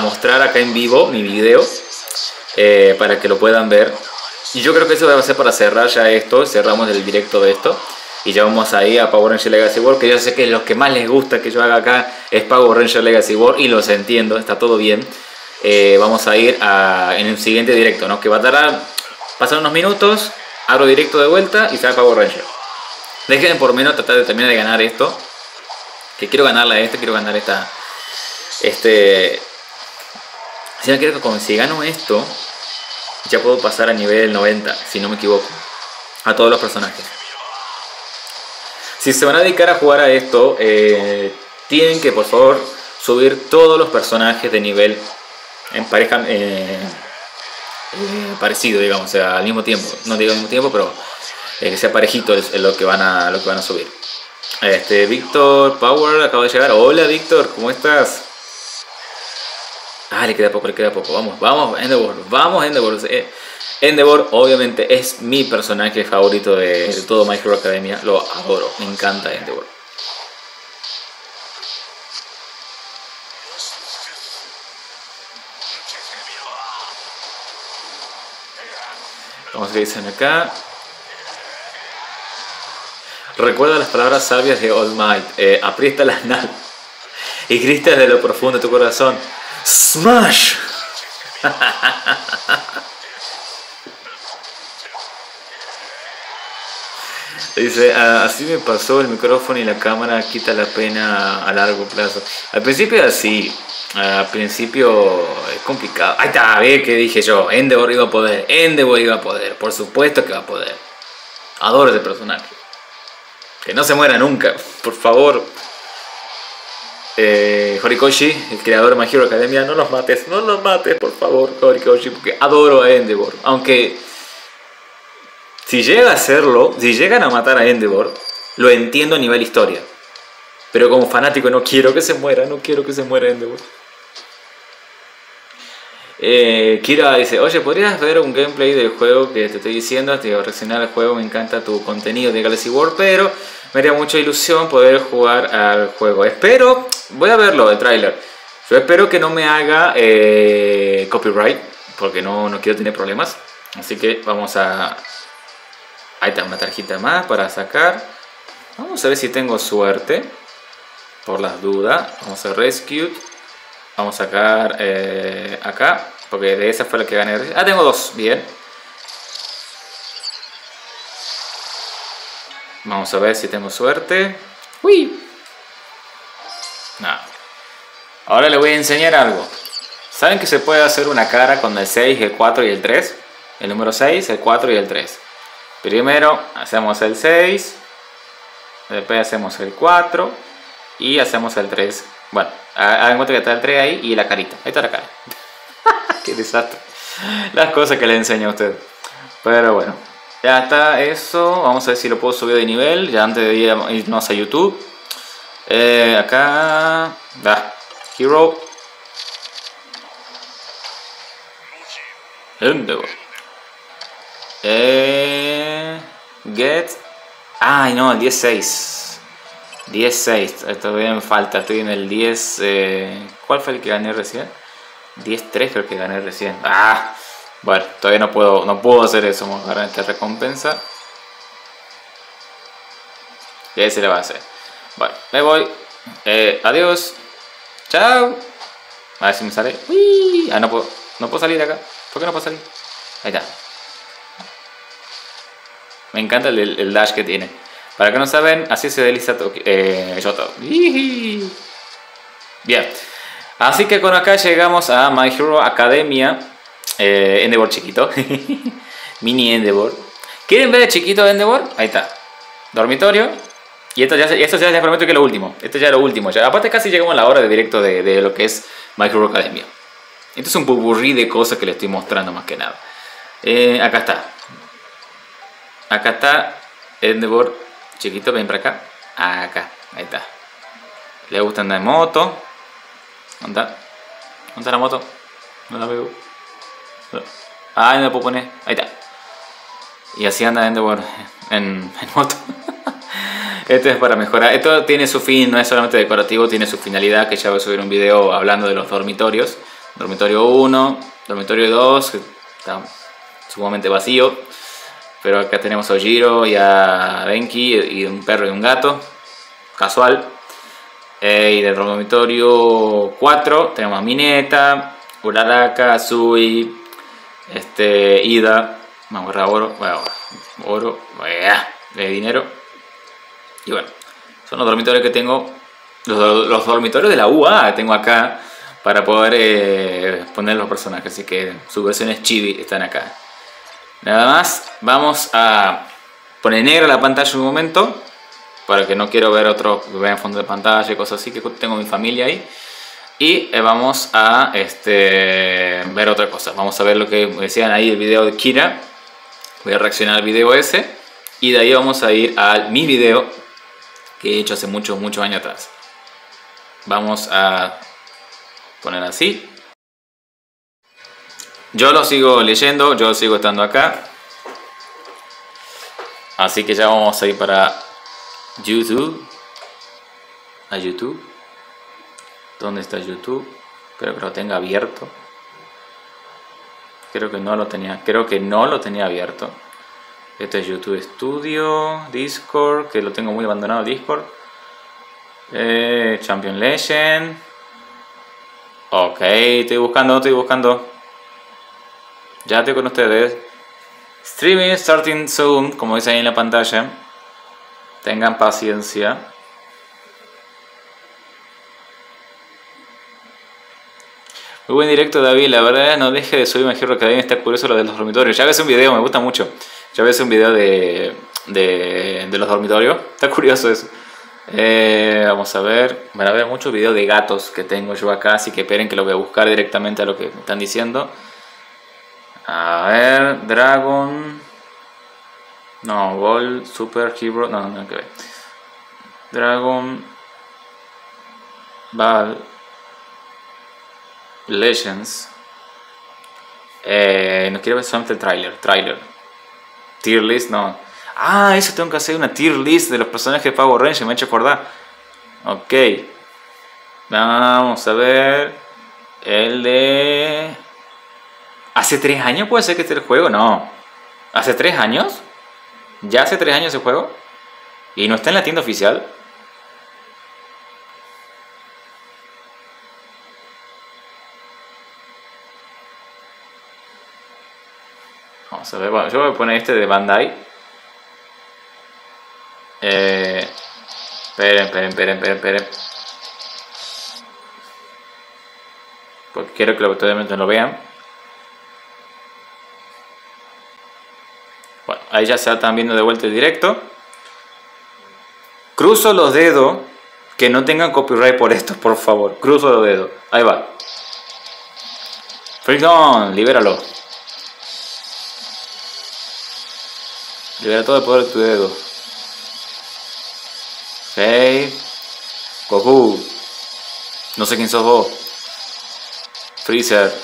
mostrar acá en vivo mi video, para que lo puedan ver y yo creo que eso va a ser para cerrar ya esto, cerramos el directo de esto. Y ya vamos ahí a Power Ranger Legacy World, que yo sé que lo que más les gusta que yo haga acá es Power Ranger Legacy World, y los entiendo, está todo bien. Eh, vamos a ir en el siguiente directo, ¿no? Que va a tardar, pasar unos minutos, abro directo de vuelta y sale Power Ranger. Dejen por menos tratar de terminar de ganar esto. Que quiero ganarla a este, quiero ganar esta. Este. Si, no quiero que si gano esto, ya puedo pasar a nivel 90, si no me equivoco, a todos los personajes. Si se van a dedicar a jugar a esto, eh, tienen que por favor subir todos los personajes de nivel en pareja eh, eh, parecido, digamos, o sea, al mismo tiempo. No digo al mismo tiempo, pero que sea parejito es, lo que van a lo que van a subir. Este Víctor Power acaba de llegar. Hola Víctor, ¿cómo estás? Ah, le queda poco, le queda poco. Vamos, vamos, Endeavor, vamos, Endeavor. Eh, Endeavor, obviamente, es mi personaje favorito de, todo My Hero Academia. Lo adoro, me encanta Endeavor. Vamos a ver dicen acá. Recuerda las palabras sabias de All Might. Eh, aprieta las nalgas y grita desde lo profundo de tu corazón. Smash! Dice, "Ah, así me pasó el micrófono y la cámara quita la pena a largo plazo. Al principio así, al principio es complicado. Ahí está, ve que dije yo, Endeavor iba a poder, Endeavor iba a poder, por supuesto que va a poder. Adoro ese personaje. Que no se muera nunca, por favor. Eh, Horikoshi, el creador de My Hero Academia, no los mates, no los mates, por favor, Horikoshi, porque adoro a Endeavor. Aunque, si llega a hacerlo, si llegan a matar a Endeavor, lo entiendo a nivel historia. Pero como fanático no quiero que se muera, no quiero que se muera Endeavor. Eh, Kira dice, oye, ¿podrías ver un gameplay del juego que te estoy diciendo? Te digo, reaccionar al juego, me encanta tu contenido de Galaxy World, pero me haría mucha ilusión poder jugar al juego. Espero, voy a verlo, el tráiler. Yo espero que no me haga eh, copyright, porque no, no quiero tener problemas. Así que vamos a... Ahí está, una tarjeta más para sacar. Vamos a ver si tengo suerte. Por las dudas. Vamos a Rescue. Vamos a sacar eh, acá, porque de esa fue la que gané. Ah, tengo dos, bien. Vamos a ver si tengo suerte. Uy. No. Ahora le voy a enseñar algo. ¿Saben que se puede hacer una cara con el 6, el 4 y el 3? El número 6, el 4 y el 3. Primero hacemos el 6, después hacemos el 4 y hacemos el 3. Bueno, hagan cuenta que está el 3 ahí y la carita. Ahí está la cara. Qué desastre. Las cosas que le enseño a usted. Pero bueno, ya está eso. Vamos a ver si lo puedo subir de nivel. Ya antes de irnos a YouTube. Eh, acá. Da. Hero. Endeavor. Eh, get. Ay, no, el 16. 16. Todavía me falta. Estoy en el 10. Eh, ¿Cuál fue el que gané recién? 10-3 creo que gané recién. Ah, bueno, todavía no puedo, no puedo hacer eso. Vamos a agarrar esta recompensa. Ahí se le va a hacer. Bueno, me voy. Eh, adiós. Chao. A ver si me sale. Uy. Ah, no puedo, no puedo salir de acá. ¿Por qué no puedo salir? Ahí está. Me encanta el dash que tiene. Para que no saben, así se desliza eh, Yoto. Bien. Así que con acá llegamos a My Hero Academia. Eh, Endeavor chiquito. Mini Endeavor. ¿Quieren ver el chiquito de Endeavor? Ahí está. Dormitorio. Y esto ya, esto ya les prometo que es lo último. Esto ya es lo último. Aparte casi llegamos a la hora de directo de, de lo que es My Hero Academia. Esto es un burrí de cosas que les estoy mostrando más que nada. Eh, acá está. Acá está Endeavor chiquito. Ven para acá. Acá. Ahí está. Le gusta andar en moto. ¿Dónde está? ¿Dónde está la moto? No la veo. No la puedo poner. Ahí está. Y así anda Endeavor en, en moto. Esto es para mejorar. Esto tiene su fin, no es solamente decorativo, tiene su finalidad, que ya voy a subir un video hablando de los dormitorios. Dormitorio 1, dormitorio 2, que está sumamente vacío. Pero acá tenemos a Ojiro y a Denki y un perro y un gato. Casual. Eh, y del dormitorio 4 tenemos a Mineta, Uraraka, Azui, este, Ida. Vamos a oro. Bueno, oro. De dinero. Y bueno, son los dormitorios que tengo. Los, los dormitorios de la UA tengo acá para poder eh, poner los personajes. Así que sus versiones chibi están acá. Nada más, vamos a poner negra la pantalla un momento. Para que no quiero ver otro vean fondo de pantalla y cosas así, que tengo mi familia ahí. Y eh, vamos a este, ver otra cosa. Vamos a ver lo que decían ahí el video de Kira. Voy a reaccionar al video ese. Y de ahí vamos a ir a mi video que he hecho hace muchos, muchos años atrás. Vamos a poner así. Yo lo sigo leyendo, yo sigo estando acá. Así que ya vamos a ir para YouTube. A YouTube. ¿Dónde está YouTube? Espero que lo tenga abierto. Creo que no lo tenía. Creo que no lo tenía abierto. Este es YouTube Studio, Discord, que lo tengo muy abandonado Discord. Eh, Champion Legend. Ok, estoy buscando, estoy buscando. Ya estoy con ustedes. Streaming starting soon, como dice ahí en la pantalla. Tengan paciencia. Muy buen directo, David. La verdad, no deje de subir Hero Academia. Está curioso lo de los dormitorios. Ya ves un video, me gusta mucho. Ya ves un video de, de, los dormitorios. Está curioso eso. Eh, vamos a ver. Van a ver muchos videos de gatos que tengo yo acá. Así que esperen que lo voy a buscar directamente a lo que me están diciendo. A ver, Dragon. No, Gold, Super Hero. No, no, no, que ver. Dragon. Ball. Legends. Eh, no quiero ver solamente el trailer. Trailer. Tier list, no. Ah, eso tengo que hacer una tier list de los personajes de Power Rangers, me he hecho acordar. Ok. Vamos a ver. El de. ¿Hace tres años puede ser que esté el juego? No. ¿Hace tres años? ¿Ya hace tres años el juego? ¿Y no está en la tienda oficial? Vamos a ver, bueno, yo voy a poner este de Bandai. Eh, esperen, esperen, esperen, esperen, esperen. Porque quiero que obviamente lo vean. Bueno, ahí ya se están viendo de vuelta el directo. Cruzo los dedos. Que no tengan copyright por esto, por favor. Cruzo los dedos. Ahí va. Freedom, libéralo. Libera todo el poder de tu dedo. Hey. Goku. No sé quién sos vos. Freezer.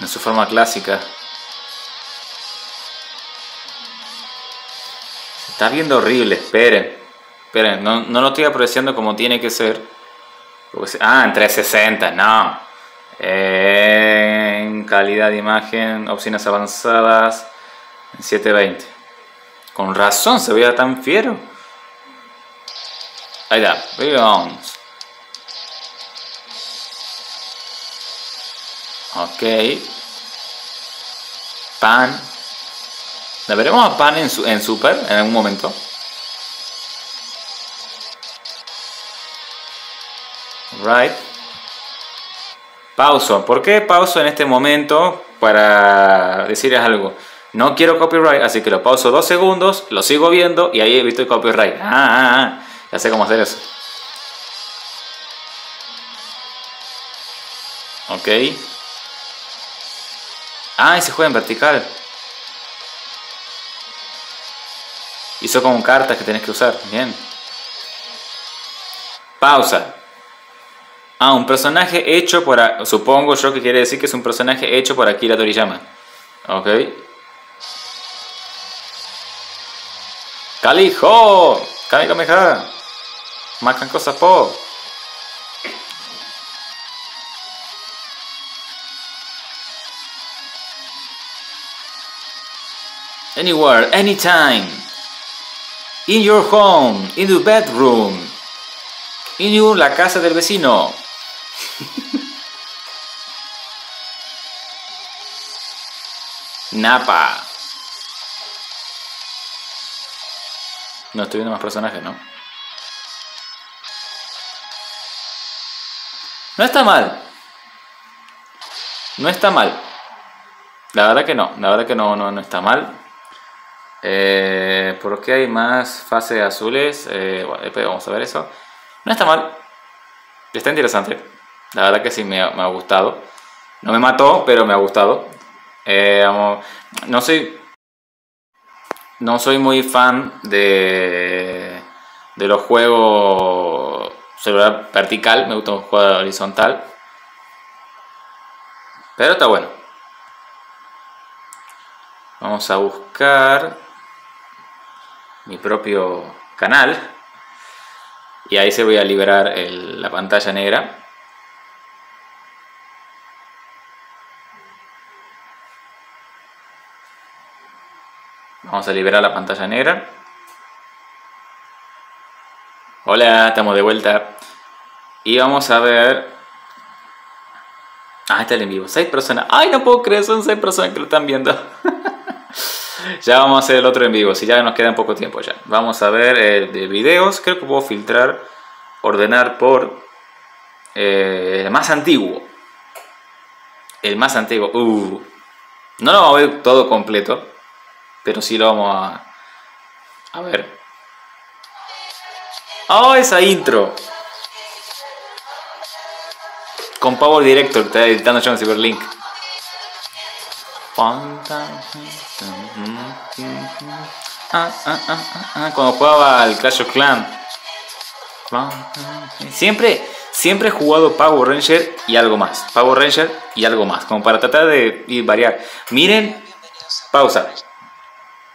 En su forma clásica. Está viendo horrible. Esperen. Esperen. No, no lo estoy apreciando como tiene que ser. Ah, en 360. No. En calidad de imagen. Opciones avanzadas. En 720. Con razón se veía tan fiero. Ahí está. Vamos. Ok. Pan. ¿Le veremos a Pan en, en Super en algún momento? Right. Pauso. ¿Por qué pauso en este momento? Para decirles algo. No quiero copyright, así que lo pauso dos segundos, lo sigo viendo y ahí he visto el copyright. Ah, ah, ah, ya sé cómo hacer eso. Ok. Ah, y se juega en vertical. Hizo como cartas que tenés que usar. Bien. Pausa. Ah, un personaje hecho por... Supongo yo que quiere decir que es un personaje hecho por Akira Toriyama. Ok. Calijo, Kamehameha. Makan cosas po. Anywhere, anytime. In your home, in the bedroom. In your, la casa del vecino. Napa. No estoy viendo más personajes, ¿no? No está mal. No está mal. La verdad que no. La verdad que no, no, no está mal. Eh, ¿Por qué hay más fases azules? Eh, después vamos a ver eso. No está mal. Está interesante. La verdad que sí me ha, gustado. No me mató, pero me ha gustado. Eh, no soy no soy muy fan de, de los juegos celular vertical, me gusta un juego horizontal. Pero está bueno. Vamos a buscar mi propio canal. Y ahí se voy a liberar la pantalla negra. Vamos a liberar la pantalla negra. Hola, estamos de vuelta. Y vamos a ver... Ah, está el en vivo. Seis personas. ¡Ay, no puedo creer! Son seis personas que lo están viendo. Ya vamos a hacer el otro en vivo, si ya nos queda poco tiempo ya. Vamos a ver eh, de videos, creo que puedo filtrar, ordenar por eh, el más antiguo. El más antiguo. Uh. No lo vamos a ver todo completo, pero sí lo vamos a, a ver. ¡Oh, esa intro! Con Power Director, está editando John Cyberlink. Ah, ah, ah, cuando jugaba al Clash of Clans. Siempre, siempre he jugado Power Ranger y algo más. Power Ranger y algo más. Como para tratar de variar. Miren, pausa.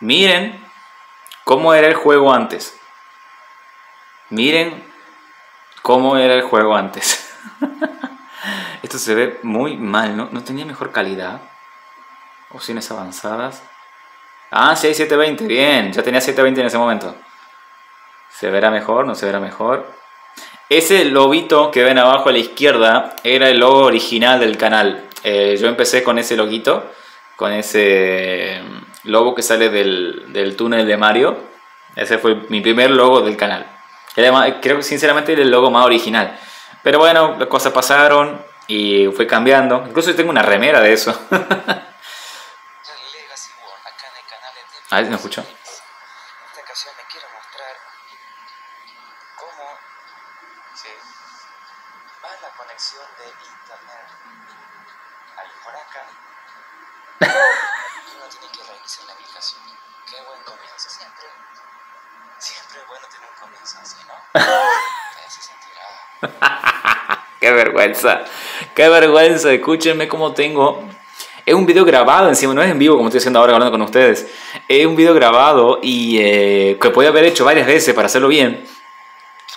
Miren cómo era el juego antes. Miren cómo era el juego antes. Esto se ve muy mal, ¿no? ¿No tenía mejor calidad? Opciones avanzadas. Ah, sí hay 720, bien. Ya tenía 720 en ese momento. ¿Se verá mejor? ¿No se verá mejor? Ese lobito que ven abajo a la izquierda era el logo original del canal. Eh, yo empecé con ese loguito, con ese mm, logo que sale del, del túnel de Mario. Ese fue mi primer logo del canal. creo que sinceramente era el logo más original. Pero bueno, las cosas pasaron y fue cambiando. Incluso tengo una remera de eso. A ver, ¿me escuchó? En esta ocasión les quiero mostrar cómo ¿sí? va la conexión de internet al acá y uno tiene que reiniciar la aplicación. Qué buen comienzo, siempre. Siempre es bueno tener un comienzo así, ¿no? se sentirá. Qué vergüenza, qué vergüenza. Escúchenme cómo tengo es un video grabado encima, no es en vivo como estoy haciendo ahora hablando con ustedes. Es un video grabado y eh, que podía haber hecho varias veces para hacerlo bien.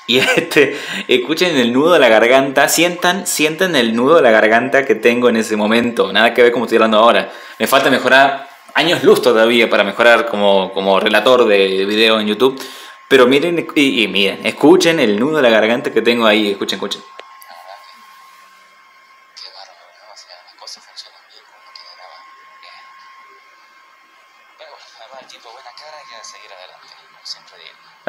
Y este, escuchen el nudo de la garganta, sientan, sientan el nudo de la garganta que tengo en ese momento. Nada que ver como estoy hablando ahora. Me falta mejorar años luz todavía para mejorar como, como relator de video en YouTube. Pero miren y, y miren, escuchen el nudo de la garganta que tengo ahí. Escuchen, escuchen.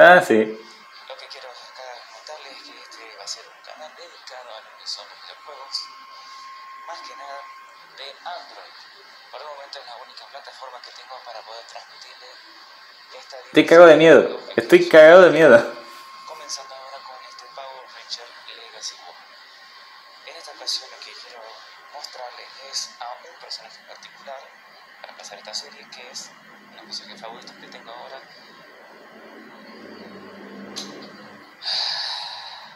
Ah, sí. Lo que quiero acá comentarles es que este va a ser un canal dedicado a lo que son los videojuegos, más que nada de Android. Por el momento es la única plataforma que tengo para poder transmitirle esta Estoy cagado de miedo, estoy cagado de miedo. Comenzando ahora con este Power Ranger Legacy War. En esta ocasión lo que quiero mostrarles es a un personaje en particular para pasar esta serie que es una personaje favorita que tengo ahora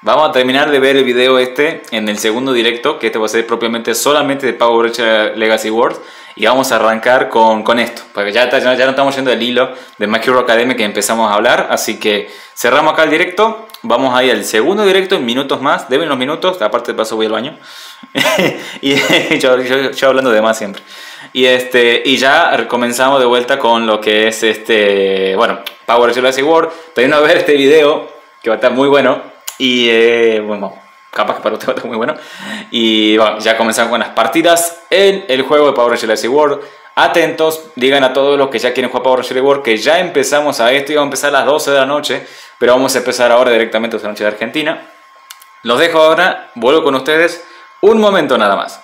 Vamos a terminar de ver el video este en el segundo directo, que este va a ser propiamente solamente de Power Legacy Wars. Y vamos a arrancar con, con esto, porque ya, ya, no estamos yendo del hilo de My Hero Academy que empezamos a hablar. Así que cerramos acá el directo, vamos a ir al segundo directo en minutos más, deben unos minutos, aparte paso voy al baño. y yo, yo, hablando de más siempre. Y, este, y ya comenzamos de vuelta con lo que es este, bueno, Power Legacy Wars. Todavía a ver este video, que va a estar muy bueno y eh, bueno, capaz que para usted va a estar muy bueno. Y bueno, ya comenzamos con las partidas en el juego de Power Rangers World. Atentos, digan a todos los que ya quieren jugar Power Rangers World que ya empezamos a esto vamos a empezar a las 12 de la noche, pero vamos a empezar ahora directamente a la noche de Argentina. Los dejo ahora, vuelvo con ustedes un momento nada más.